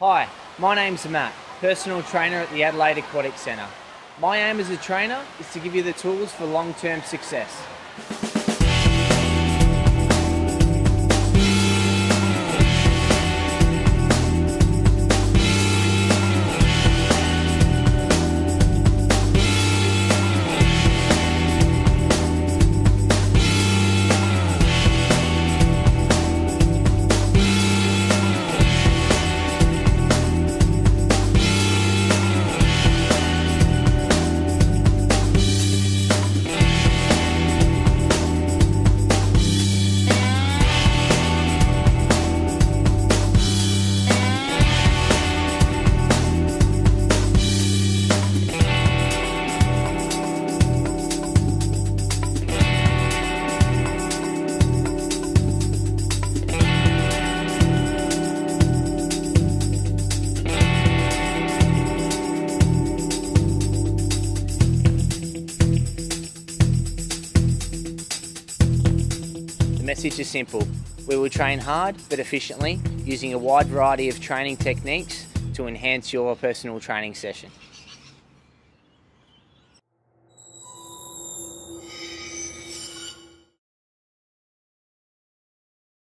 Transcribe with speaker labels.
Speaker 1: Hi, my name's Matt, personal trainer at the Adelaide Aquatic Centre. My aim as a trainer is to give you the tools for long term success. Message is simple. We will train hard but efficiently using a wide variety of training techniques to enhance your personal training session.